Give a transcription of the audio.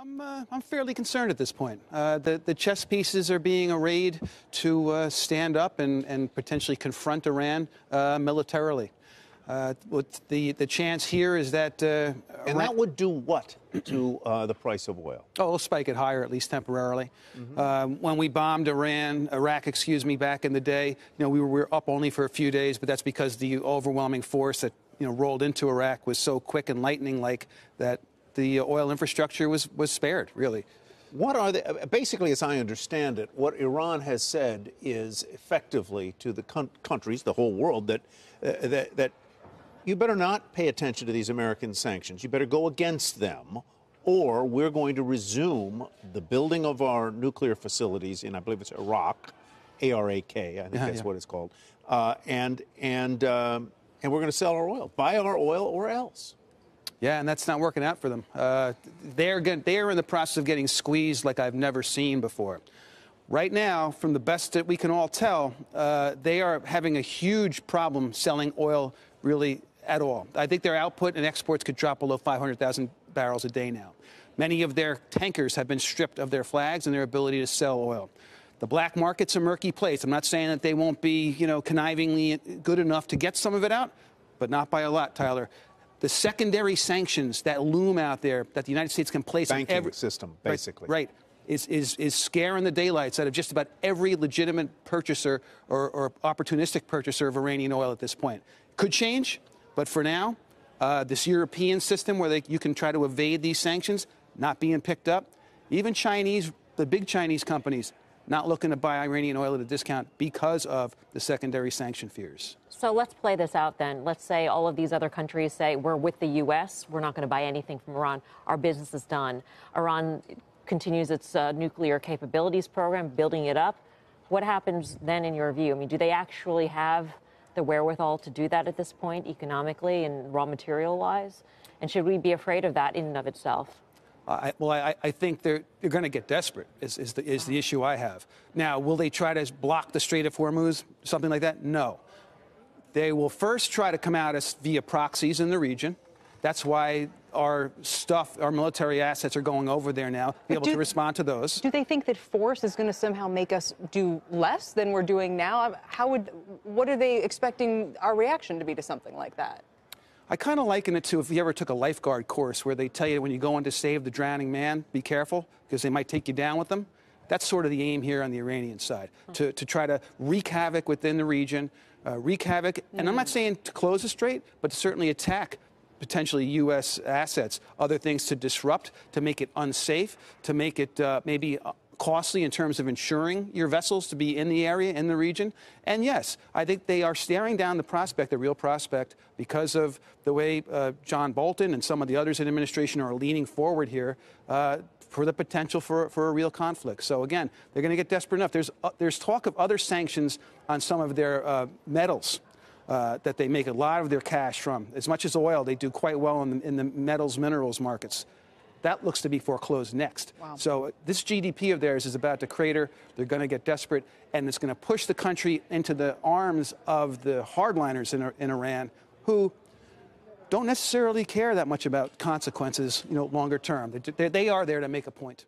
I'm, uh, I'm fairly concerned at this point. Uh, the, the chess pieces are being arrayed to uh, stand up and, and potentially confront Iran uh, militarily. Uh, what the, the chance here is that. Uh, and that would do what to the price of oil? Oh, it'll spike it higher, at least temporarily. Mm-hmm. when we bombed Iran, Iraq, excuse me, back in the day, you know, we were, we were up only for a few days, but that's because the overwhelming force that you know rolled into Iraq was so quick and lightning like that the oil infrastructure was, was spared, really. What are the, basically, as I understand it, what Iran has said is effectively to the countries, the whole world, that, uh, that, that you better not pay attention to these American sanctions. You better go against them, or we're going to resume the building of our nuclear facilities in, I believe it's Arak, A R A K, I think yeah, that's yeah. what it's called, uh, and and um, and we're going to sell our oil, buy our oil, or else. Yeah, and that's not working out for them. Uh, they're, they're in the process of getting squeezed like I've never seen before. Right now, from the best that we can all tell, uh, they are having a huge problem selling oil really at all. I think their output and exports could drop below 500,000 barrels a day now. Many of their tankers have been stripped of their flags and their ability to sell oil. The black market's a murky place. I'm not saying that they won't be, you know, connivingly good enough to get some of it out, but not by a lot, Tyler the secondary sanctions that loom out there that the United States can place banking on every system, basically. Right. right is, is, is scaring the daylights out of just about every legitimate purchaser or, or opportunistic purchaser of Iranian oil at this point. Could change, but for now, uh, this European system where they, you can try to evade these sanctions, not being picked up. Even Chinese, the big Chinese companies, not looking to buy Iranian oil at a discount because of the secondary sanction fears. So let's play this out then. Let's say all of these other countries say we're with the U.S., we're not going to buy anything from Iran, our business is done. Iran continues its uh, nuclear capabilities program, building it up. What happens then, in your view? I mean, do they actually have the wherewithal to do that at this point, economically and raw material wise? And should we be afraid of that in and of itself? I, well, I, I, think they're, they're going to get desperate, is, is, the, is the uh-huh. issue I have. Now, will they try to block the Strait of Hormuz, something like that? No. They will first try to come at us via proxies in the region. That's why our stuff, our military assets are going over there now, be able do, to respond to those. Do they think that force is going to somehow make us do less than we're doing now? How would, what are they expecting our reaction to be to something like that? I kind of liken it to if you ever took a lifeguard course where they tell you when you go in to save the drowning man, be careful because they might take you down with them. That's sort of the aim here on the Iranian side, to, to try to wreak havoc within the region, uh, wreak havoc, mm. and I'm not mm. saying to close the strait, but to certainly attack potentially U.S. assets, other things to disrupt, to make it unsafe, to make it uh, maybe uh, costly in terms of insuring your vessels to be in the area, in the region. And yes, I think they are staring down the prospect, the real prospect, because of the way uh, John Bolton and some of the others in administration are leaning forward here uh, for the potential for, for a real conflict. So again, they're going to get desperate enough. There's, uh, there's talk of other sanctions on some of their uh, metals. Uh, that they make a lot of their cash from. As much as oil, they do quite well in the, in the metals, minerals markets. That looks to be foreclosed next. Wow. So uh, this GDP of theirs is about to crater. They're going to get desperate, and it's going to push the country into the arms of the hardliners in, in Iran, who don't necessarily care that much about consequences, you know, longer term. They, they are there to make a point.